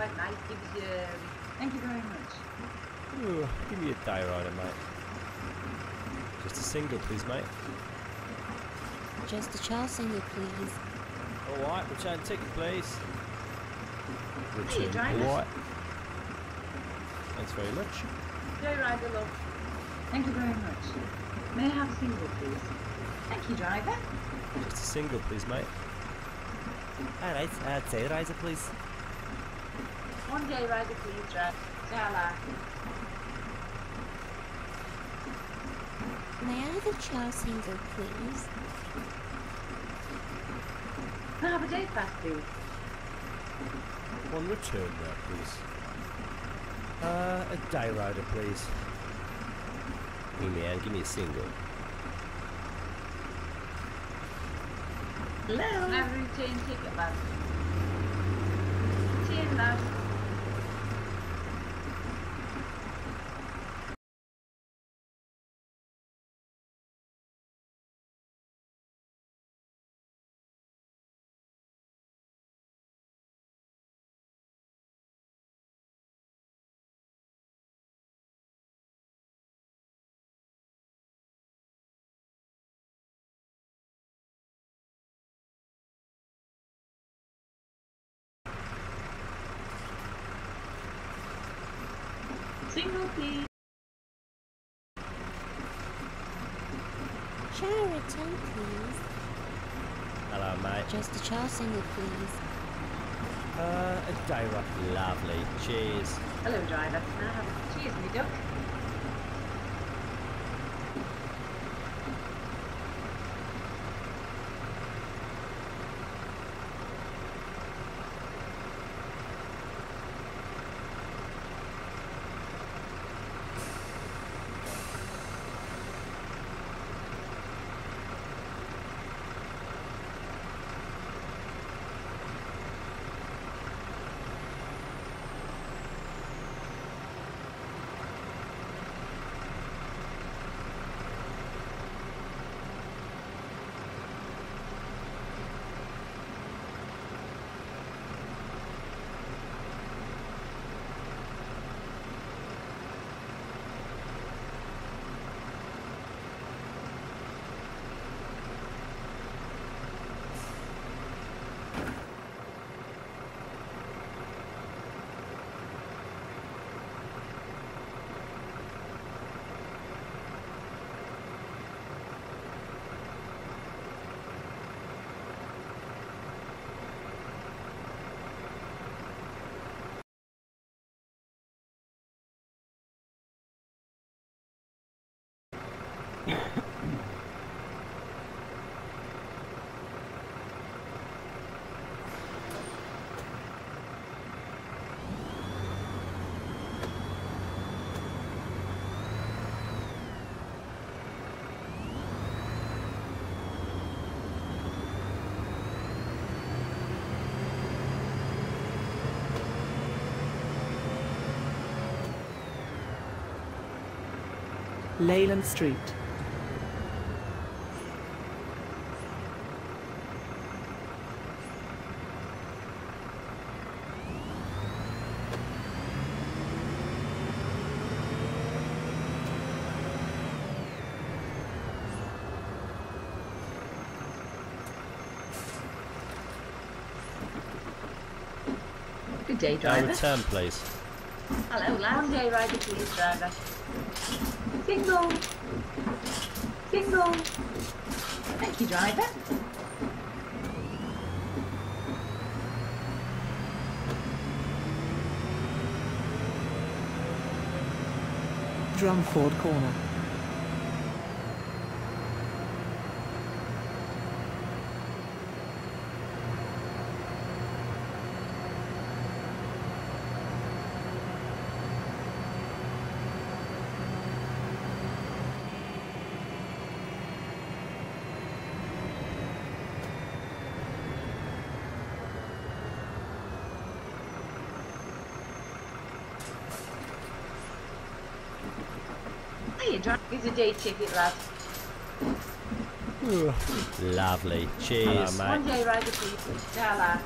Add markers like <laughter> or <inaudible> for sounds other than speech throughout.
Right, nice. Gives you. Thank you very much. Ooh, give me a day rider, mate. Just a single, please, mate. Just a child single, please. Alright, return ticket, please. Hey, Return driver. alright. Thanks very much. Joyrider, love. Thank you very much. May I have a single, please? Thank you, driver. Just a single, please, mate. Alright, uh, tail riser please. One Joyrider, please, driver. Jala. May I have a child single, please? May I have a day pass, please? One return there, please. Uh, a day rider, please. Hey, man, give me a single. Hello. Can I have a return ticket, lad? Return, lad. Single, please. Child return, please. Hello, mate. Just a child single, please. Uh, a day rider. Lovely. Cheers. Hello, driver. Can I have a cheers, me duck? Leyland Street. Good day, Uh, driver. return, please. Hello, lad. One day rider, please, driver. Single. Single. Thank you, driver. Drumford Corner. Here's a day ticket, lad. Lovely. Cheers. Hello, One day rider, please. Lad.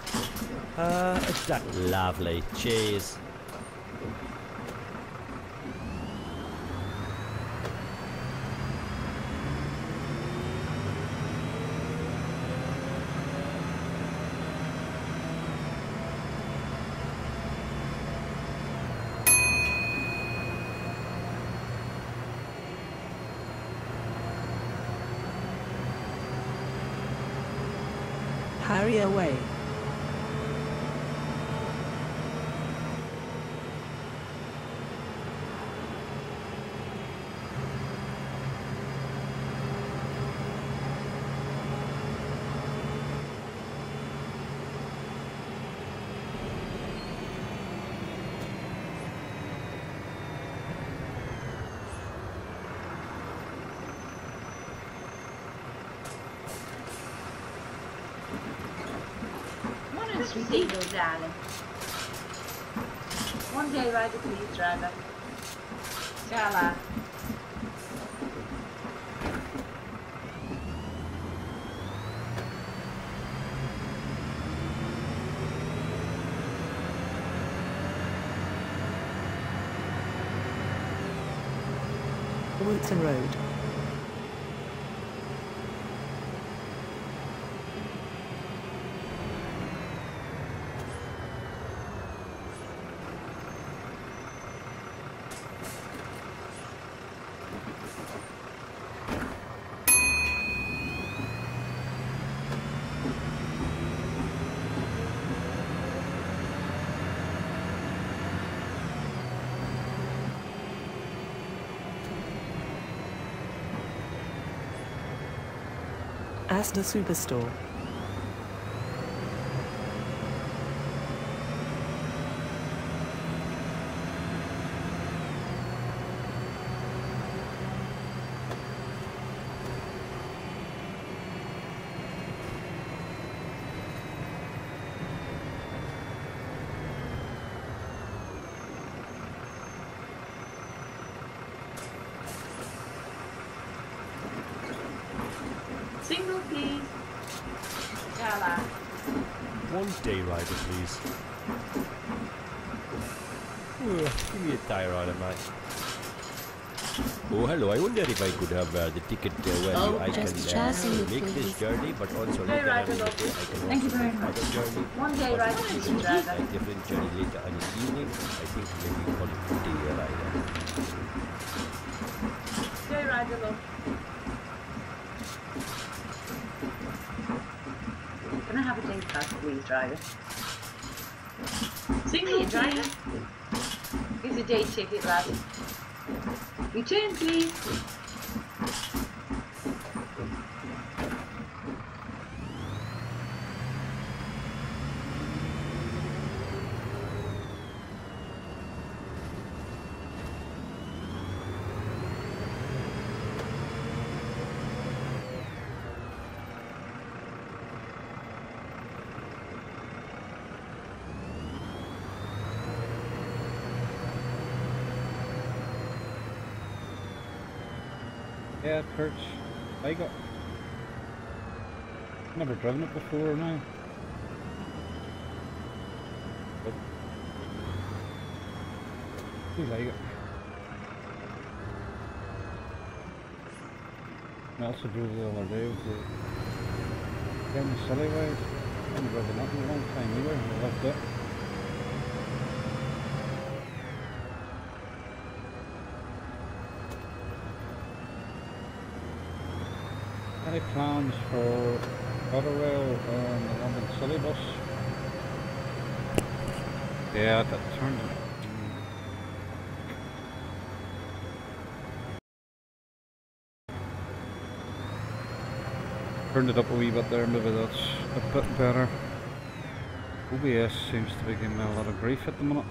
Uh, di- lovely. Cheers. Hurry away. One and sweet eagle, darling. One day rider, please, driver. Shala. Wootton Road. Asda Superstore. Single, please. Shala. One day rider, please. Ooh, give me a tie rider, mate. Oh, hello. I wonder if I could have uh, the ticket uh, where Oh, I can uh, single, make this journey, but also Hey, later on rider, in the lovely. day I can Thank you very much. journey. One day But rider, if it's a different journey later in the evening. I think maybe call it a day rider. Day rider, love. Can I have a day pass, please, driver? Single, driver. Day ticket, lad. Return, please. Yeah, Perch. I got. Never driven it before now. But. Do like it. I also drove the other day with the. Down silly way. I haven't driven that in a long time either. I loved it. Any plans for Butterwell and the London City bus? Yeah, that turned. Turned it up a wee bit there, maybe that's a bit better. OBS seems to be giving me a lot of grief at the minute.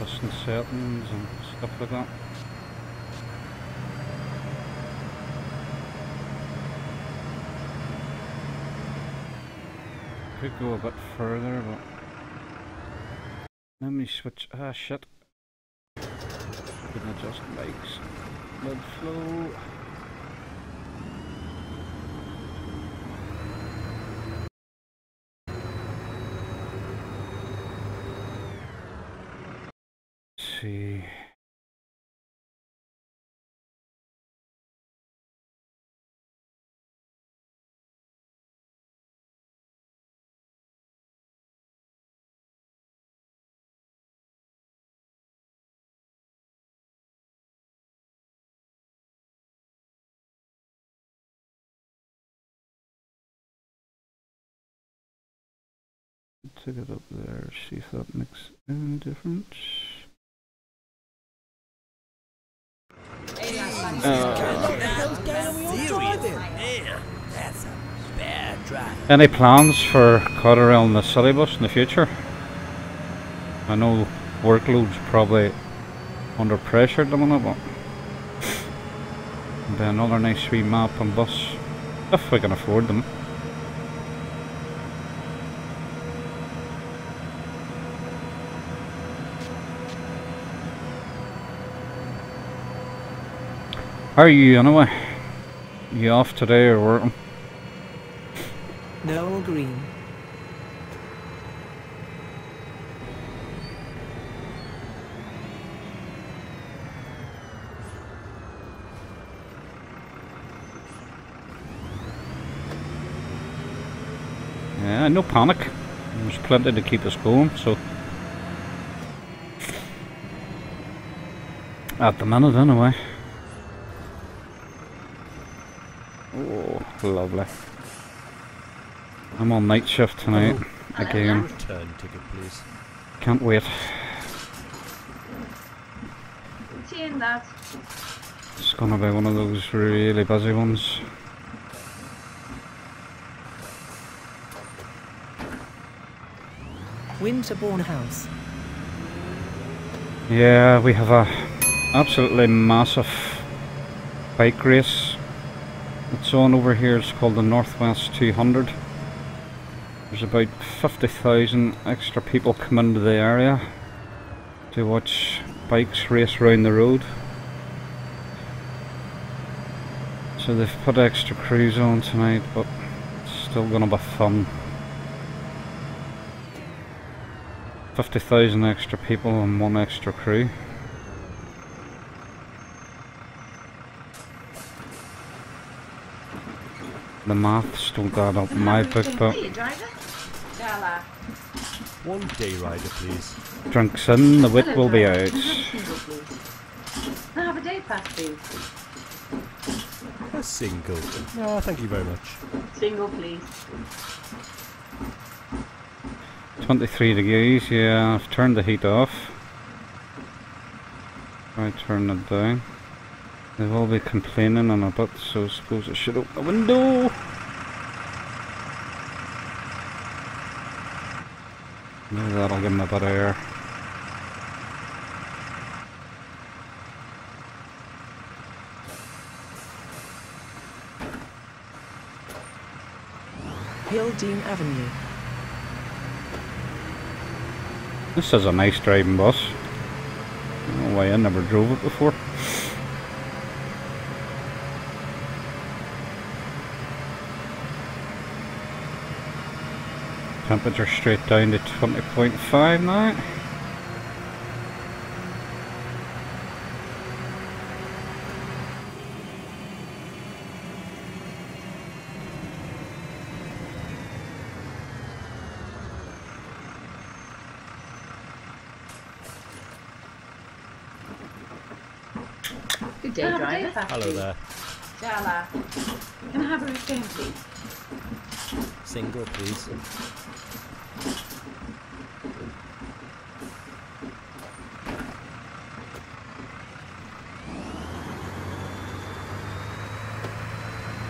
Listen settings and stuff like that. could go a bit further, but let me switch. Ah, shit. I can adjust mics. Mid flow. See. Take it up there, see if that makes any difference. Drive. Any plans for Cotterell and the City Bus in the future? I know workload's probably under pressure at the minute, but <laughs> another nice wee map and bus if we can afford them. How are you anyway? You off today or working? Noel Green. Yeah, no panic. There's plenty to keep us going, so. At the minute, anyway. Lovely. I'm on night shift tonight. Again. Return ticket, please. Can't wait. Seeing that. It's gonna be one of those really busy ones. Winterbourne House. Yeah, we have a absolutely massive bike race. It's on over here, it's called the Northwest 200. There's about 50,000 extra people come into the area to watch bikes race round the road. So they've put extra crews on tonight, but it's still gonna be fun. 50,000 extra people and one extra crew. The maths don't add up in my book, but Hey, driver. Gala. One day rider, please. drinks in, the wit Hello, will be out. Can I have a single, please? Can I have a day pass, please? A single. No, thank you very much. Single, please. 23 degrees, yeah, I've turned the heat off. I turn it down. They will be complaining on about, bit, so I suppose I should open the window. Maybe that'll give them a bit of air. Hildene Avenue. This is a nice driving bus. I don't know why I never drove it before. Temperature straight down to 20.5 now. Good day, Can I have a driver. Hello there. Gala. Can I have a return, please? Single, please.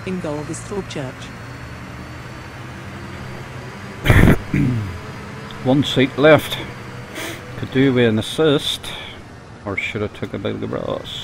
Ingoldsthorpe Church. <coughs> One seat left. Could do with an assist. Or should I took a bit of brass?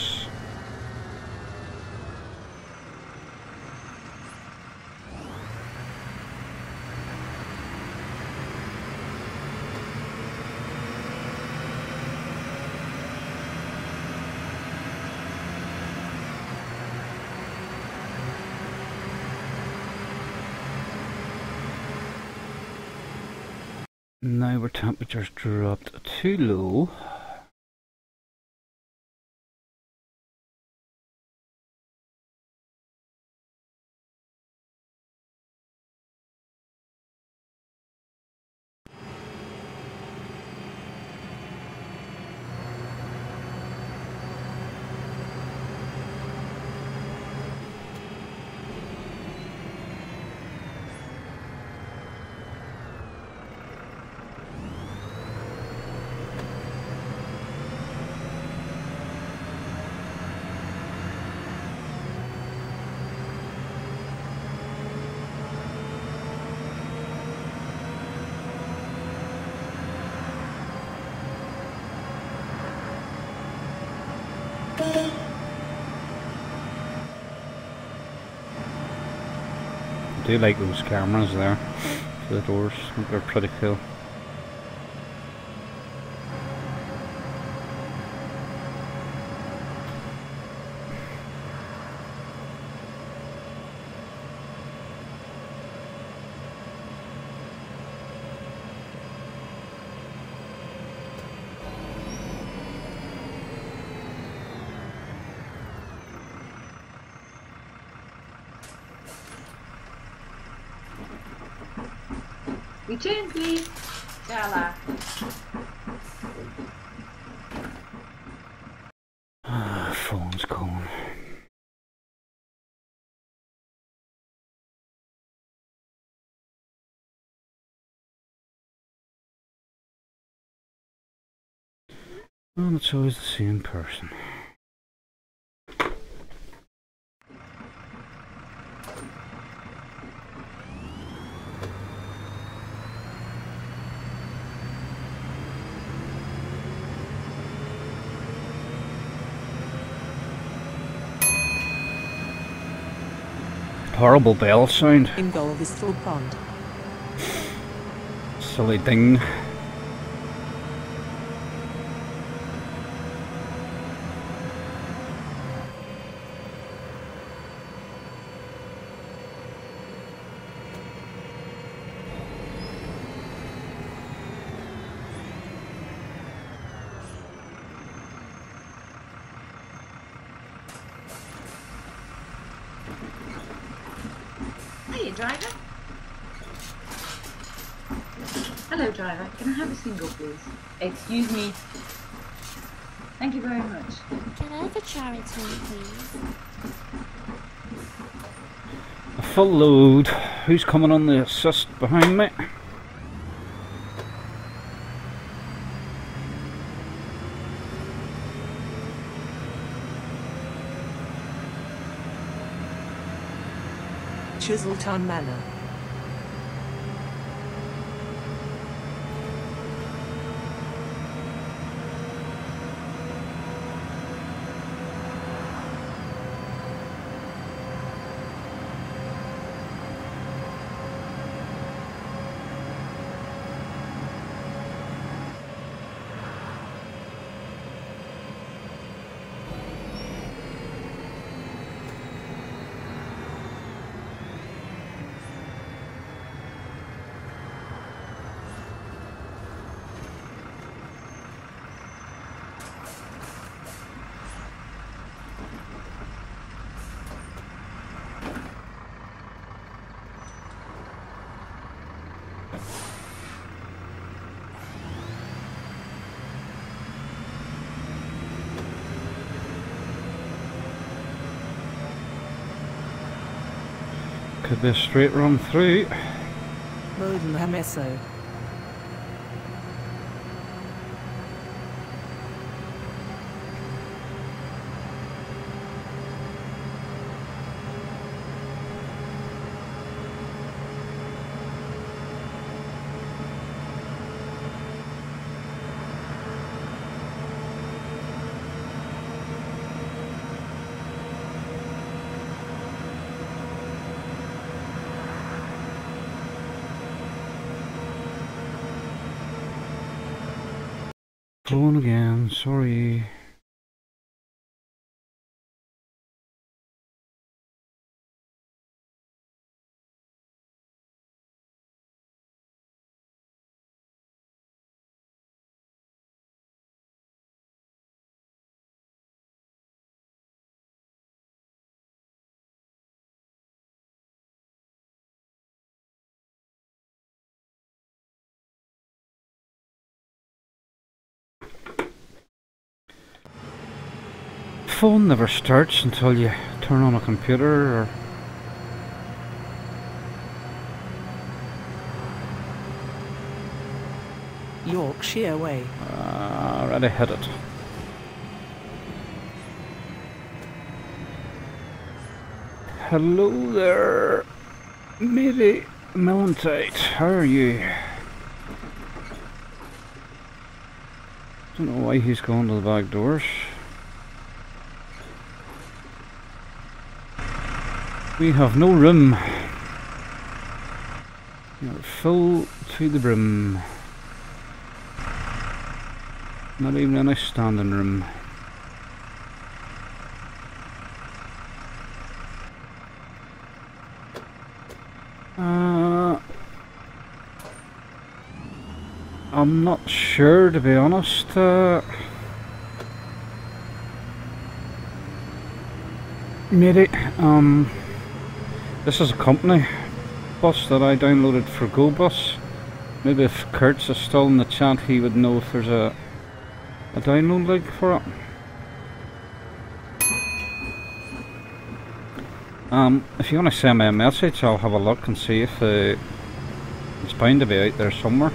Now our temperature's dropped too low. Do like those cameras there for the doors, they're pretty cool. Return, please. Stella. Ah, phone's going. Well, it's always the same person. Horrible bell sound. In goal is Pond. Silly ding. Hiya, driver. Hello, driver. Can I have a single, please? Excuse me. Thank you very much. Can I have a charity, please? A full load. Who's coming on the assist behind me? Chiseltown Manor. Could a straight run through. Phone again, sorry. Phone never starts until you turn on a computer or Yorkshire Way. uh, already hit it. Hello there, maybe Melantite. How are you? Don't know why he's going to the back doors. We have no room. You're full to the brim. Not even in a standing room. Uh, I'm not sure to be honest. Uh, maybe um, this is a company bus that I downloaded for GoBus. Maybe if Kurtz is still in the chat, he would know if there's a a download link for it. Um, if you want to send me a message, I'll have a look and see if uh, it's bound to be out there somewhere.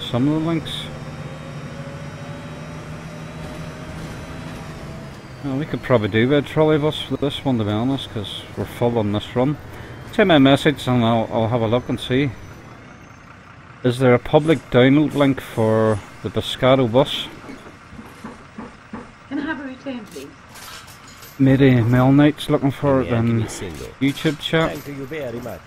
Some of the links. Well, we could probably do with a trolleybus for this one, to be honest, because we're full on this run. Send me a message and I'll, I'll have a look and see. Is there a public download link for the Biscado bus? Can I have a return, please? Maybe Mel Knight's looking for it Give me a- give me in. YouTube chat. Thank you very much.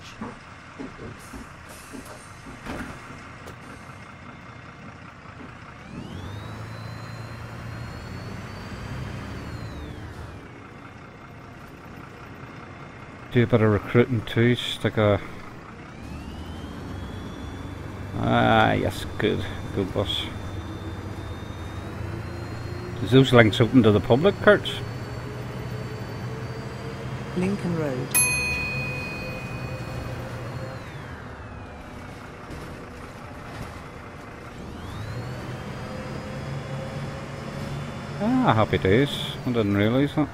Do a bit of recruiting too, stick a... Ah, yes, good. Good boss. Is those links open to the public, Kurtz? Lincoln Road. Ah, happy days. I didn't realise that.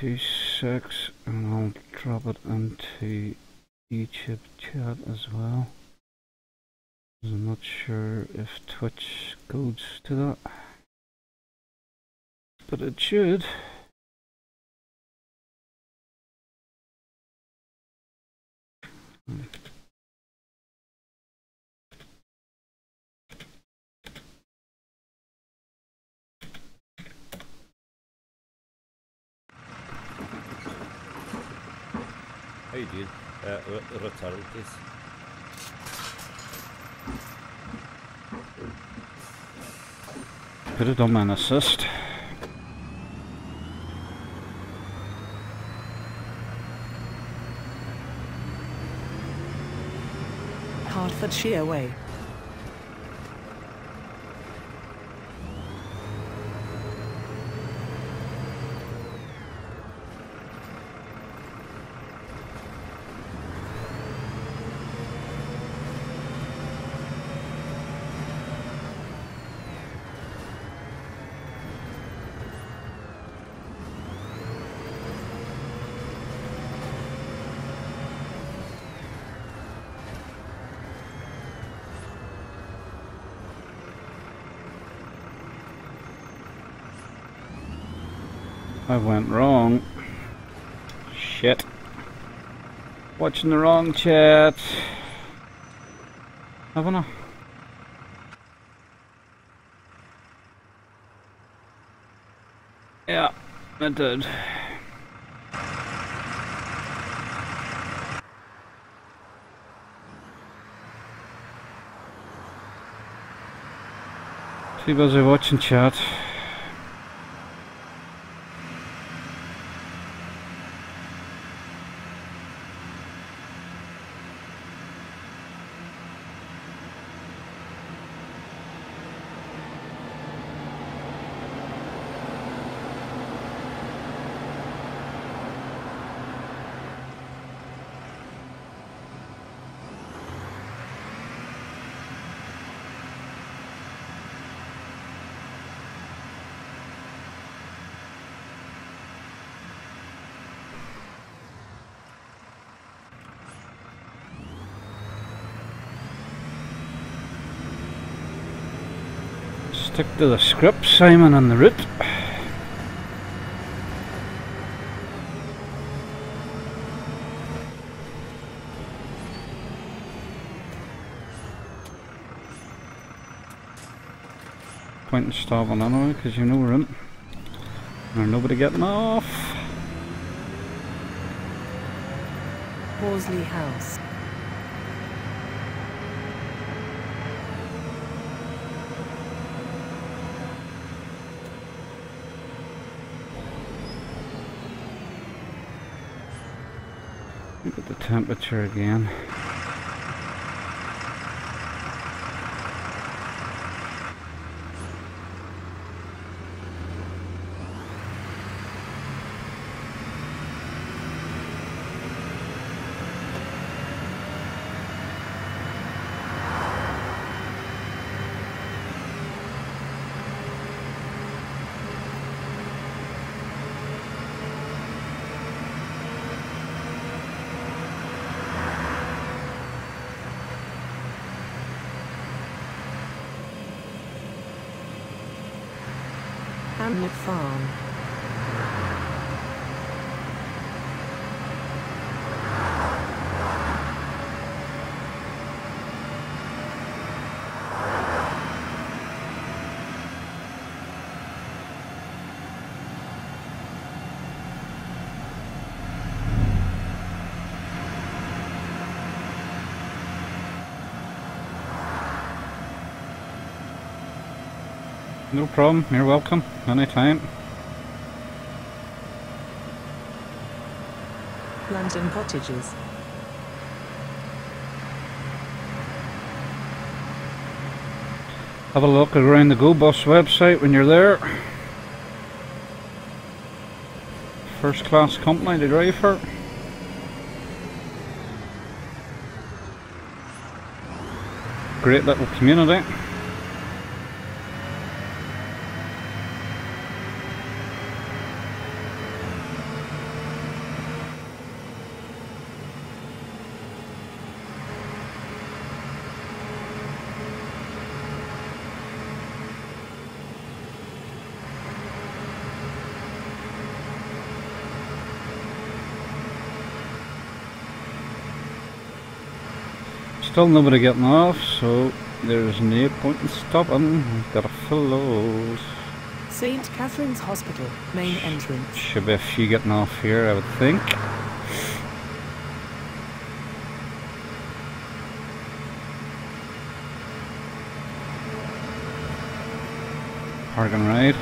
Two six, and I'll drop it into YouTube chat as well. I'm not sure if Twitch goes to that. But it should. How you doing? Uh, re- return, please. Could have done my assist. Hertfordshire Way. I went wrong. Shit. Watching the wrong chat. Haven't I? Yeah, I did. Too busy watching chat. to the script, Simon and the Root. Point and stop on anyway, because you know we're in. There's nobody getting off. Horsley House. Look at the temperature again. No problem, you're welcome, anytime. London Cottages. Have a look around the GoBus website when you're there. First class company to drive for. Great little community. Still nobody getting off, so there's no point in stopping. We've got to fill those. St. Catherine's Hospital, main entrance. Should be a few getting off here, I would think. Park and ride.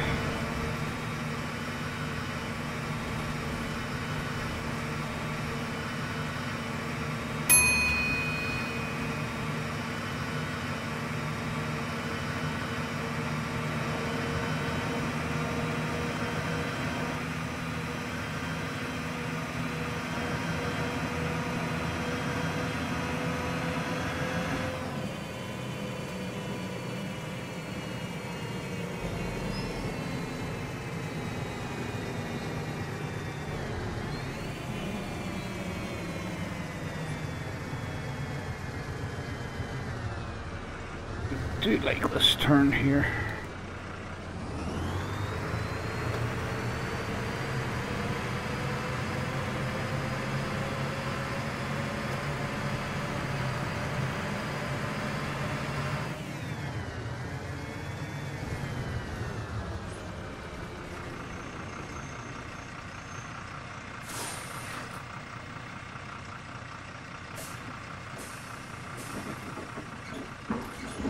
do like this turn here.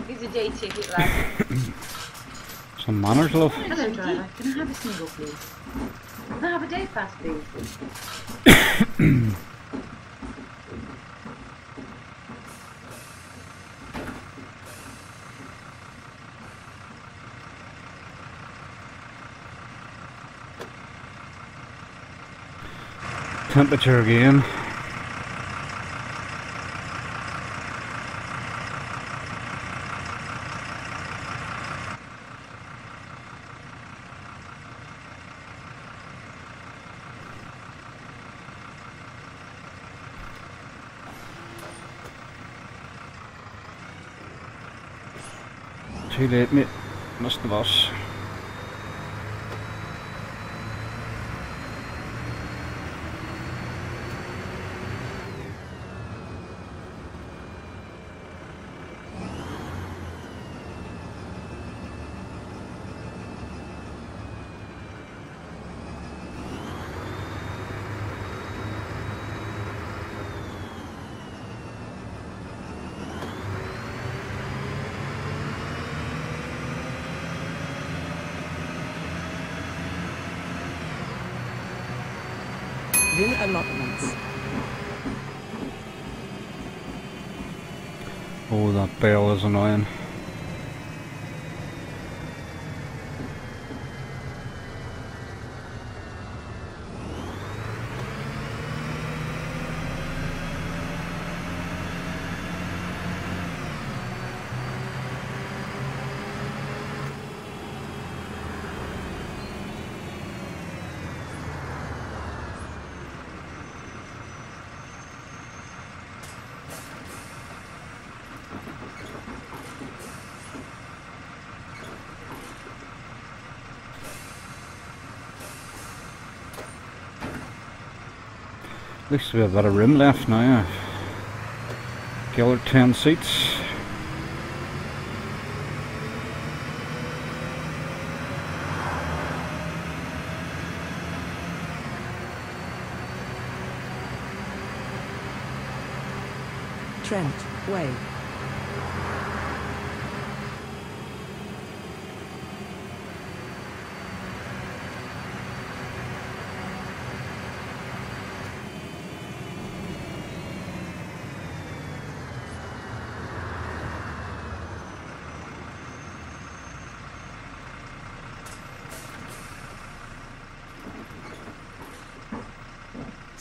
Here's a day ticket, lad. Some manners, love. Hello, driver. Can I have a single, please? Can I have a day pass, please? Temperature again. Looks to be a bit of room left now. Gillard 10 seats. Trent, Way.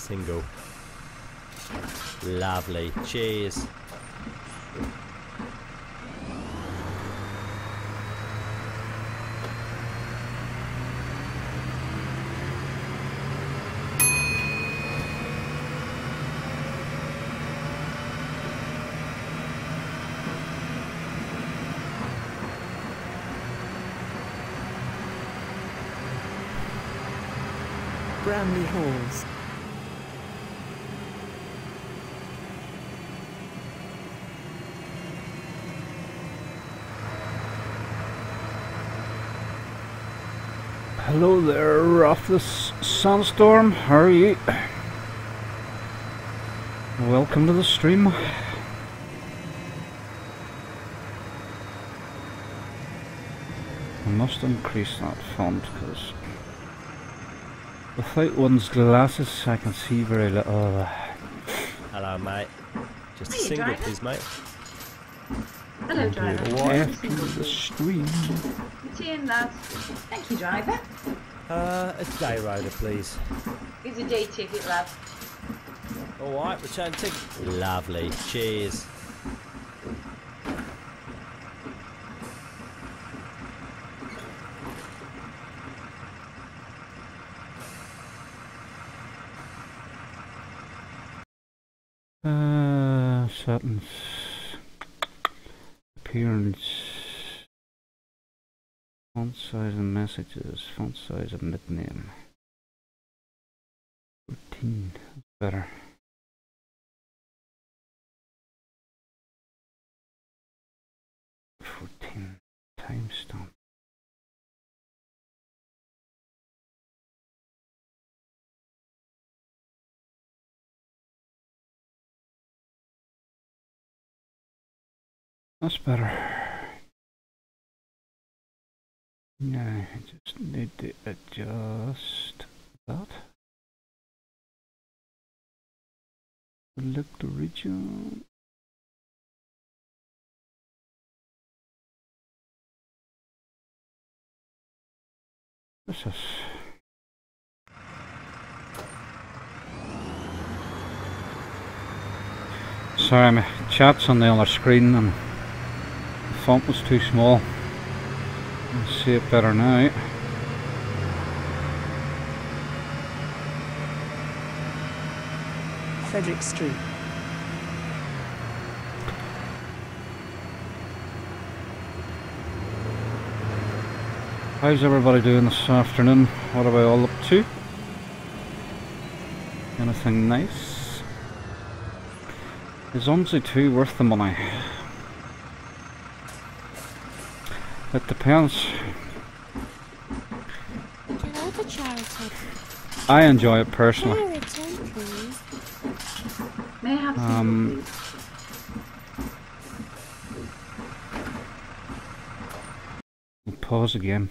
Single. Lovely. Cheers. Bramley Halls. Hello there, off this sandstorm. How are you? Welcome to the stream. I must increase that font because without one's glasses I can see very little. Hello, mate. Just a Hiya, single, driver. please, mate. Hello, driver. Can I have a After single, the please? stream. It's in, lads. Thank you, driver. Uh, a day rider, please. Here's a day ticket, lad. Alright, return ticket. Lovely. Cheers. Uh, settings. Appearance. Font size and messages. Font size and nickname. 14. That's better. Fourteen timestamp. That's better. Yeah, I just need to adjust that. Select the region. This is Sorry, my chat's on the other screen and the font was too small. See it better now. Frederick Street. How's everybody doing this afternoon? What are we all up to? Anything nice? Is OMSI 2 worth the money? It depends. Can I have a charity? I enjoy it Can personally. I return, please? May I have a Um, pause again.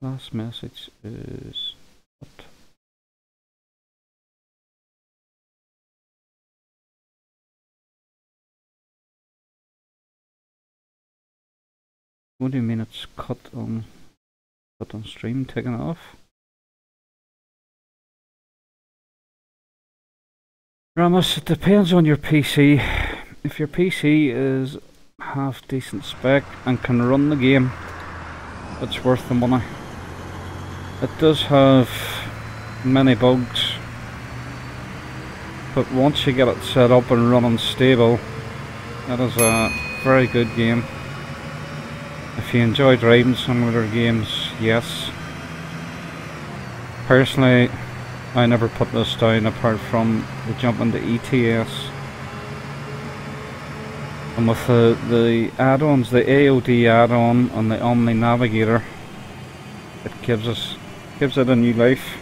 Last message is 20 minutes cut on cut on stream taken off. Ramos, it depends on your PC. If your PC is half decent spec and can run the game, it's worth the money. It does have many bugs, but once you get it set up and running stable, that is a very good game. If you enjoy driving simulator games, yes. Personally, I never put this down apart from the jump into ETS. And with the, the add-ons, the AOD add-on and the Omni Navigator, it gives us gives it a new life.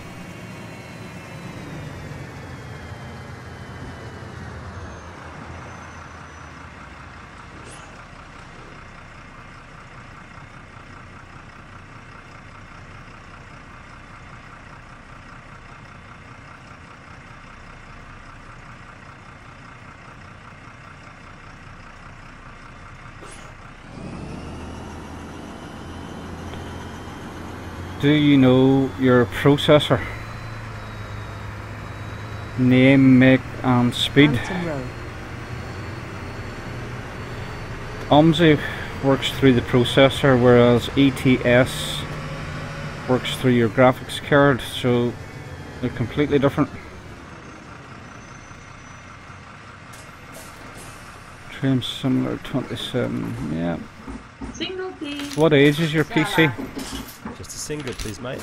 Do you know your processor? Name, make and speed. OMSI works through the processor whereas ETS works through your graphics card so they're completely different. Trim similar 27, mm, yeah. Single, please. What age is your PC? Just a single, please, mate.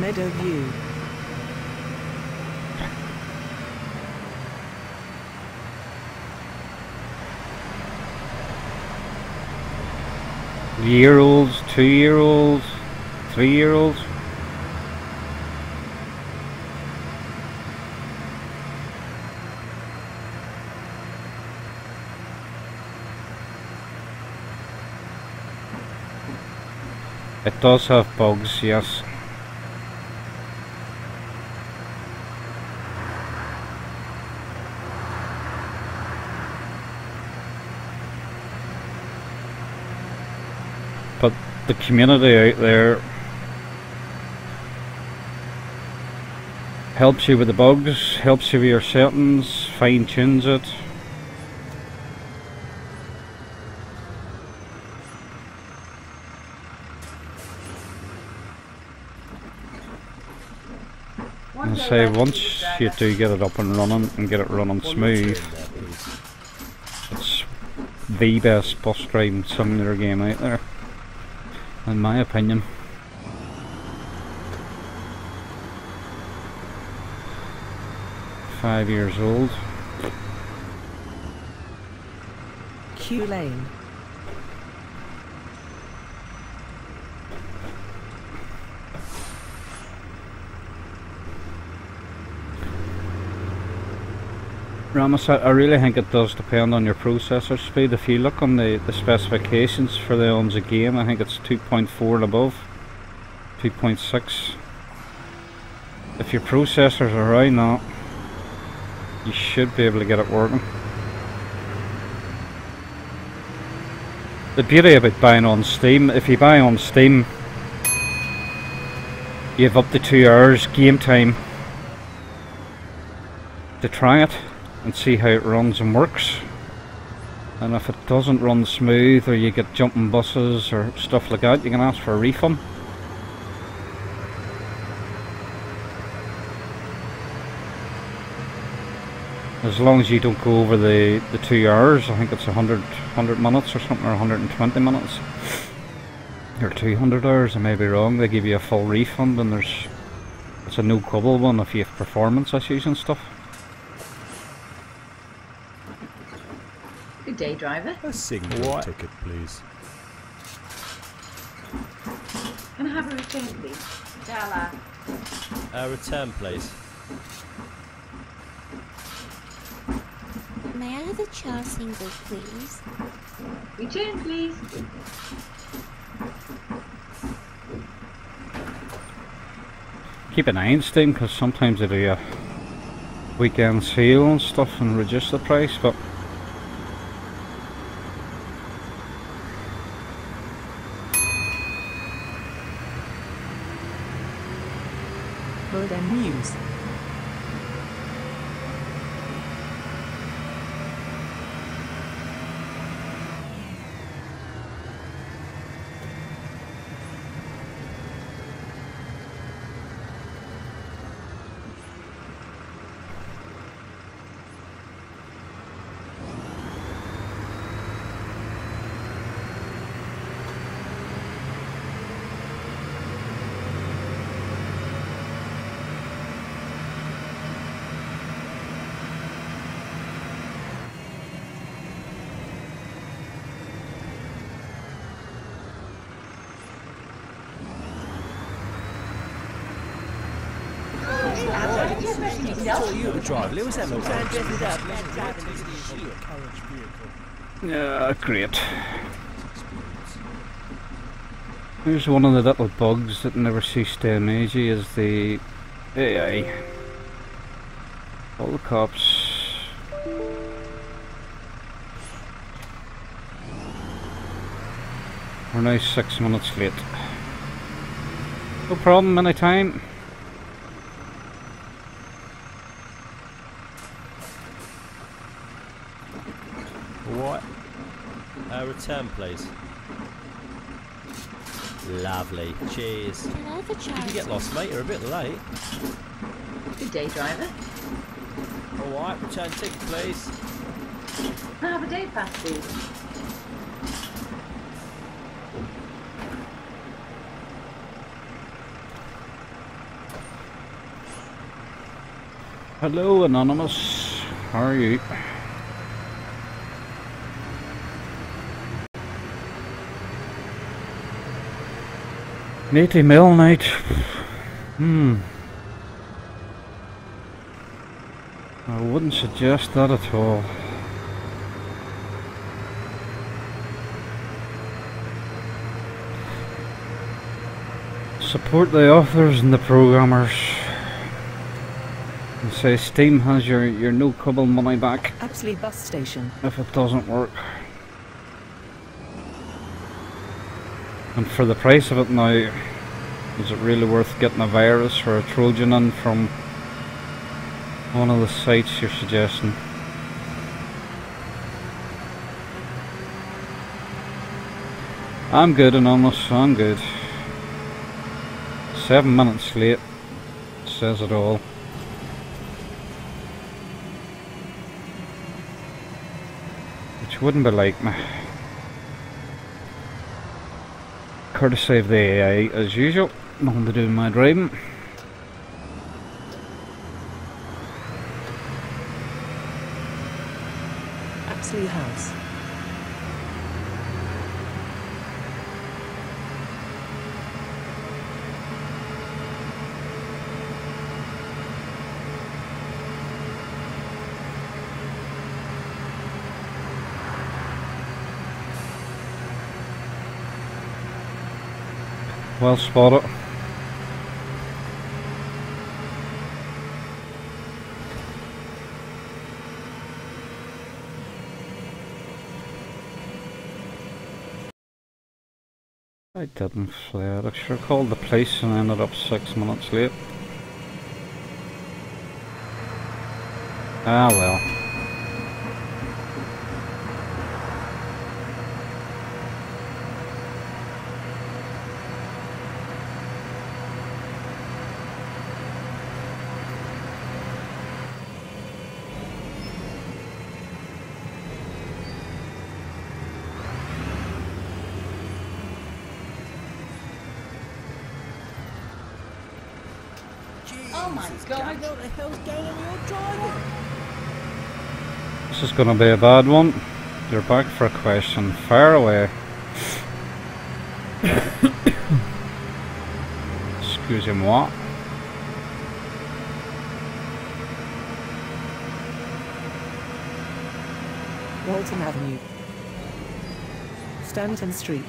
Meadow View. Year olds, two year olds, three year olds? It does have bugs, yes. But the community out there helps you with the bugs, helps you with your settings, fine tunes it. And say once you do get it up and running and get it running smooth, return there, please. it's the best bus driving simulator game out there, in my opinion. Five years old. Q Lane. Ramos, I really think it does depend on your processor speed. If you look on the, the specifications for the OMSI game, I think it's 2.4 and above, 2.6. If your processor's around that, you should be able to get it working. The beauty about buying on Steam, if you buy on Steam, you have up to two hours game time to try it and see how it runs and works. And if it doesn't run smooth or you get jumping buses or stuff like that, you can ask for a refund. As long as you don't go over the, the two hours, I think it's 100, 100 minutes or something, or 120 minutes. Or 200 hours, I may be wrong. They give you a full refund and there's it's a no quibble one if you have performance issues and stuff. day driver. A single what? ticket, please. Can I have a return, please? Dollar. A uh, return, please. May I have a char single, please? Return, please. Keep an eye on Steam because sometimes they do a weekend sale and stuff and reduce the price, but yeah, great. Here's one of the little bugs that never cease to amaze you is the AI. All the cops. We're now six minutes late. No problem, anytime. What? Return, please. Lovely. Cheers. Can I have a child Did you get lost, mate? You're a bit late. Good day, driver. Alright, return ticket, please. I have a day pass, please? Hello, Anonymous. How are you? Eighty mil night. Hmm. I wouldn't suggest that at all. Support the authors and the programmers. And say Steam has your, your no trouble money back Apsley Bus Station. if it doesn't work. And for the price of it now, is it really worth getting a virus or a Trojan in from one of the sites you're suggesting? I'm good, Anonymous, I'm good. Seven minutes late says it all. Which wouldn't be like me. Courtesy of the AI as usual. Nothing to do with my driving. Apsley House. Well spotted. I didn't flare. I sure called the police and ended up six minutes late. Ah well. Oh my god. What the hell's going on with your driving? This is gonna be a bad one. You're back for a question. Fire away. Excusez-moi. Walton Avenue. Stanton Street.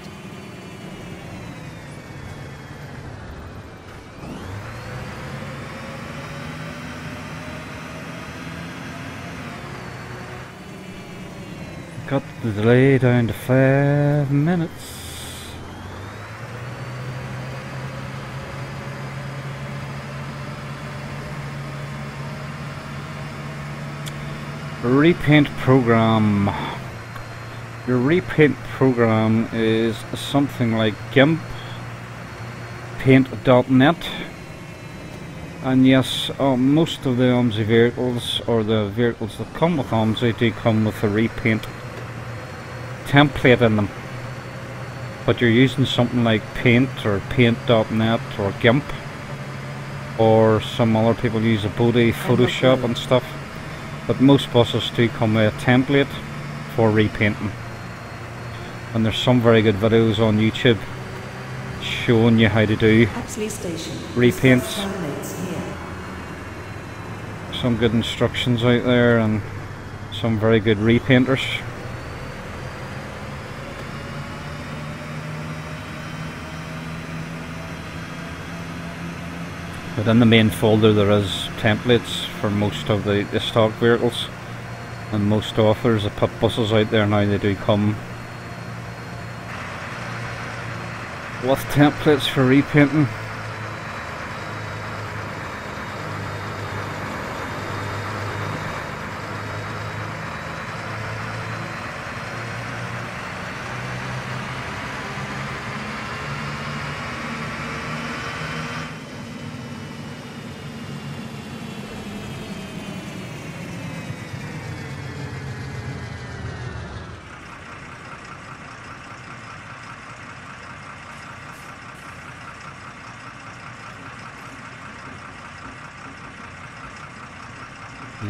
Got the delay down to five minutes. Repaint program. Your repaint program is something like GIMP, Paint.net, and yes, uh, most of the OMSI vehicles, or the vehicles that come with OMSI, do come with a repaint template in them. But you're using something like Paint or Paint.net or GIMP, or some other people use Adobe Photoshop and stuff. But most buses do come with a template for repainting. And there's some very good videos on YouTube showing you how to do Repaints. Some good instructions out there and some very good repainters. But in the main folder there is templates for most of the, the stock vehicles and most authors that put buses out there now they do come with templates for repainting.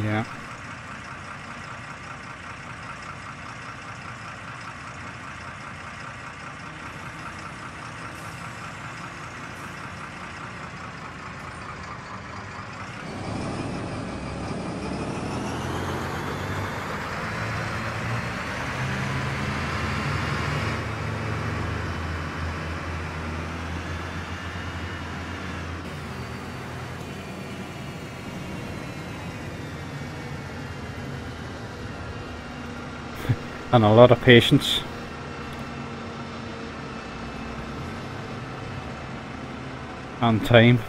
Yeah. And a lot of patience. And time.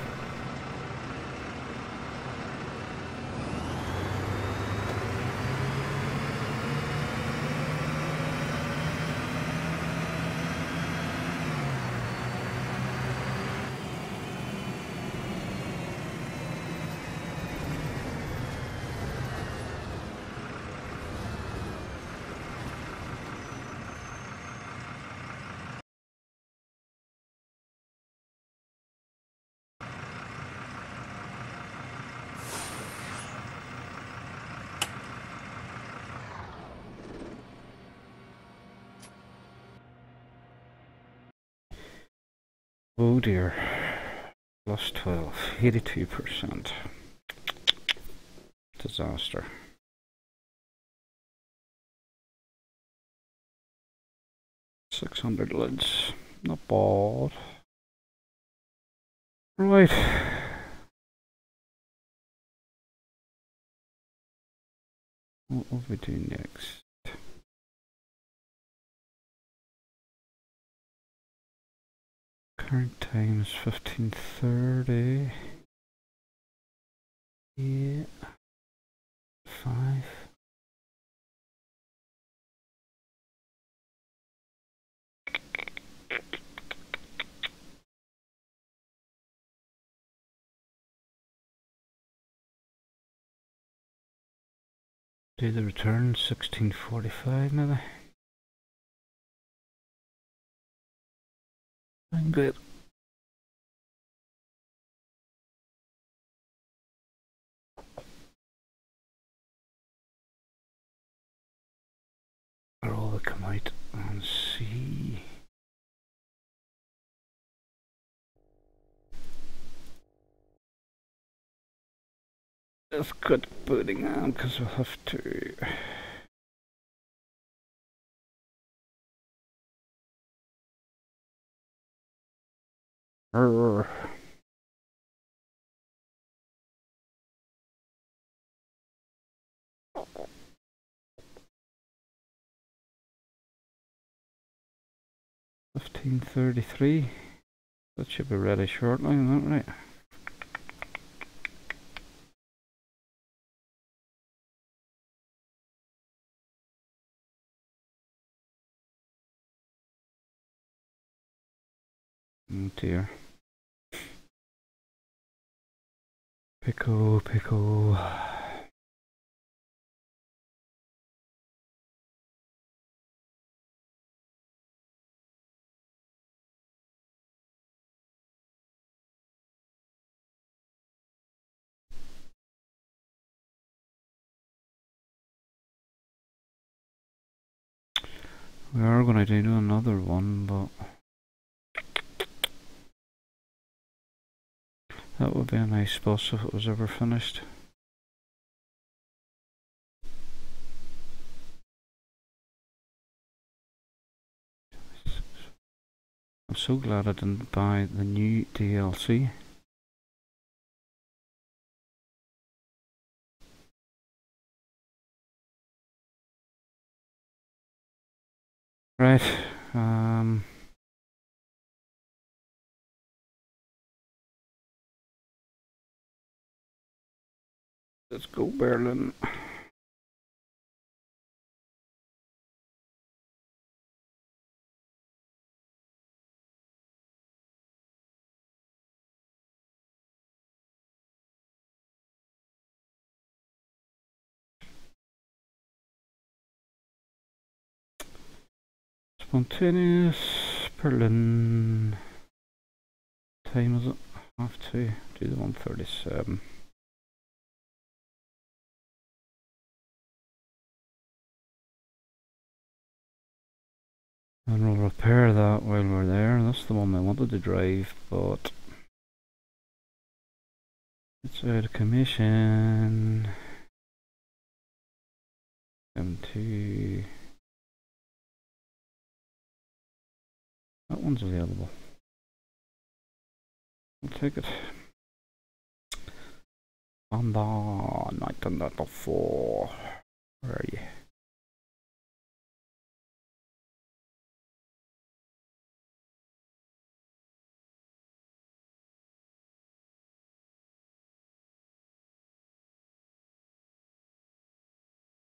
Oh dear. Plus 12. 82%. Disaster. Six hundred lids. Not bad. Right. What will we do next? Current time is fifteen thirty. Yeah. Five. Do the return sixteen forty five maybe? I'm good. Or all come out and see. Let's quit booting on because we'll have to Err. Fifteen thirty-three. That should be ready shortly, isn't that right? Oh dear. Pickle, pickle. We are going to do another one, but that would be a nice boss if it was ever finished. I'm so glad I didn't buy the new DLC. Right, um... Let's go Berlin. Spontaneous Berlin. Time is it? Have to do the 137. And we'll repair that while we're there. That's the one I wanted to drive, but it's out of commission. M2. That one's available. I'll take it. And Honda 1994. Where are you?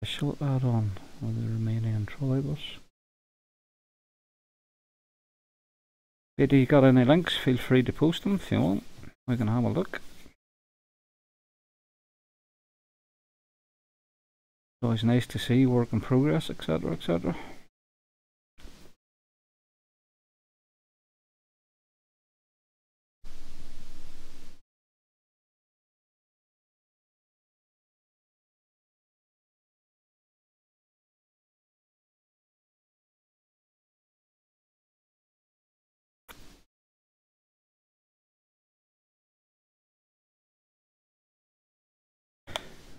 Special add-on with the Romanian trolleybus. If you got any links, feel free to post them if you want. We can have a look. It's always nice to see work in progress, etc. etc.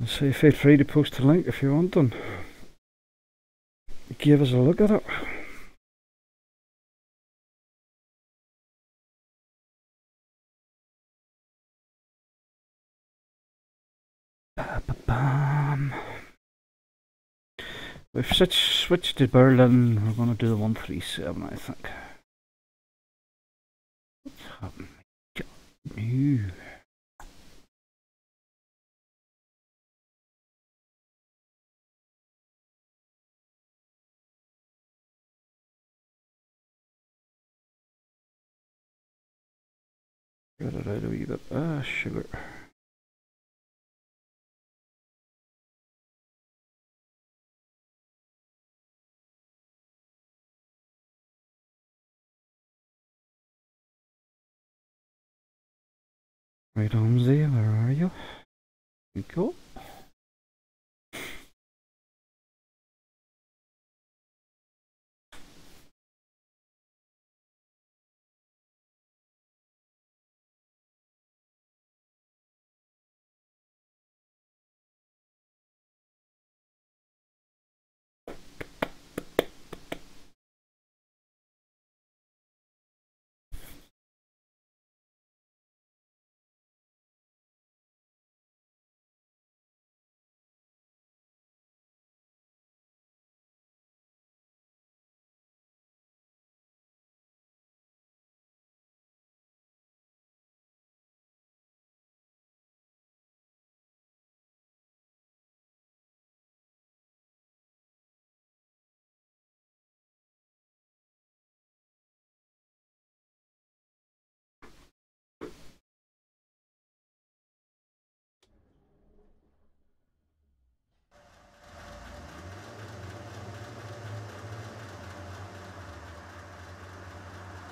So feel free to post a link if you want and give us a look at it. Ba-ba-bam. We've switched to Berlin. We're going to do the 137, I think. What's happening? New. Got it out wee bit. Ah, sugar. Right, Holmesy, where are you? You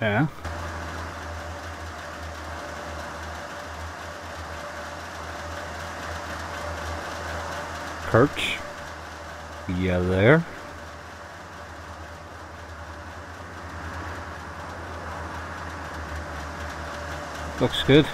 Yeah. Perch. Yeah, there. Looks good.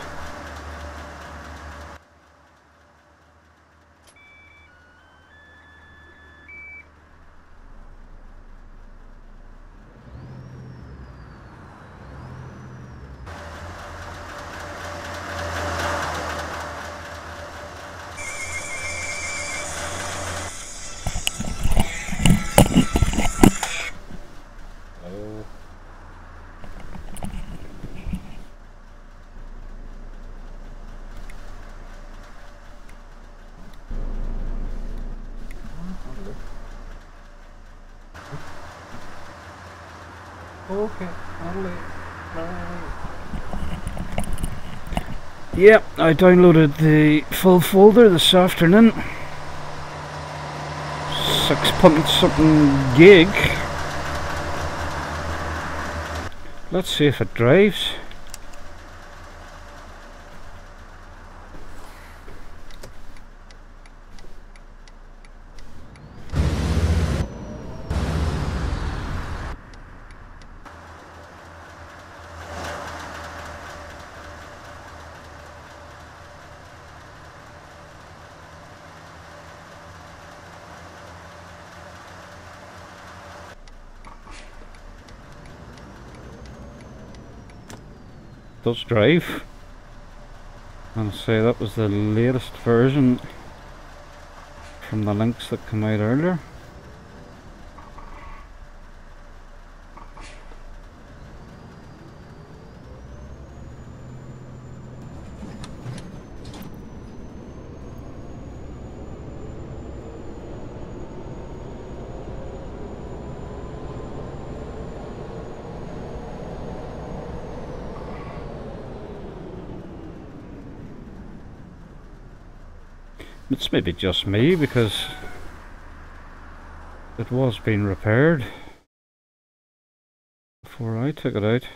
Okay, Yep, I downloaded the full folder this afternoon. Six point something gig. Let's see if it drives. Drive. And say that was the latest version from the links that came out earlier. Maybe just me because it was being repaired before I took it out.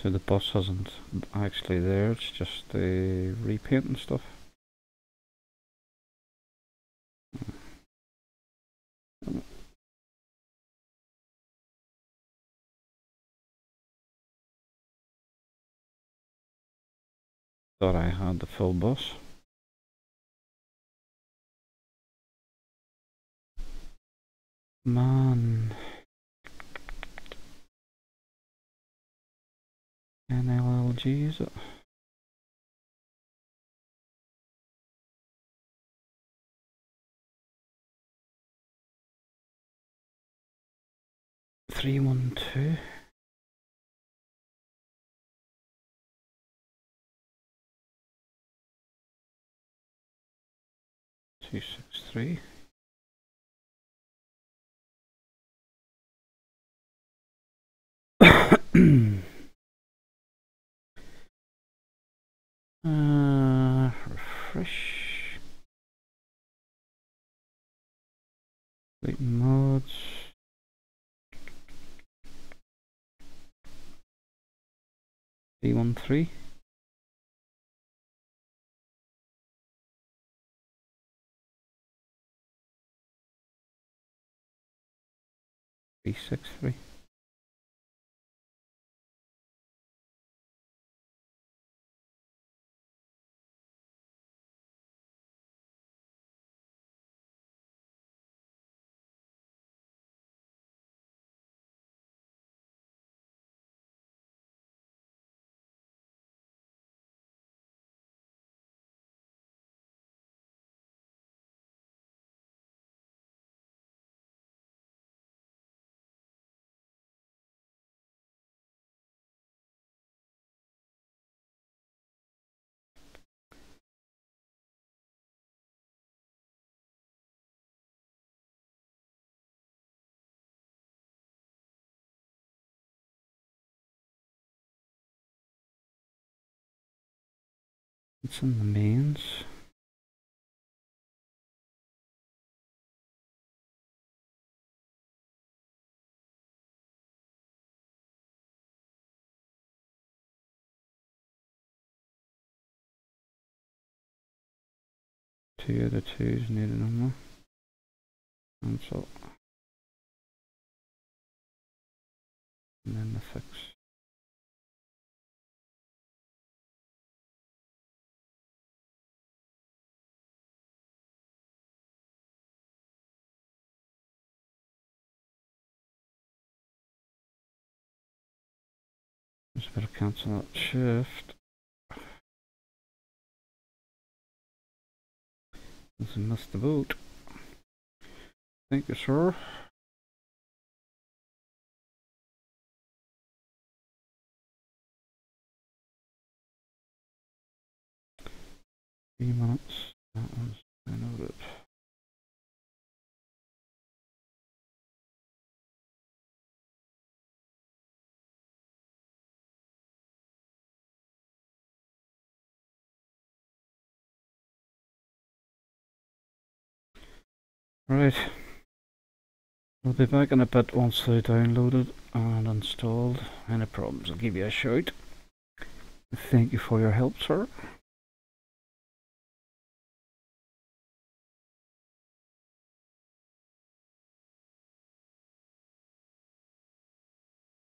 So the bus isn't actually there, it's just the repaint and stuff. Thought I had the full bus. Man. NLLG is it? Three one two. Two six three. <coughs> <coughs> Uh, refresh. Sleep modes. D13. B63. It's in the mains. Two of the twos needed only. Cancel. And then the fix. Better cancel that shift. This missed the boat. Thank you, sir. Three minutes. That was noted. Right. I'll be back in a bit once they're downloaded and installed. Any problems, I'll give you a shout. Thank you for your help, sir.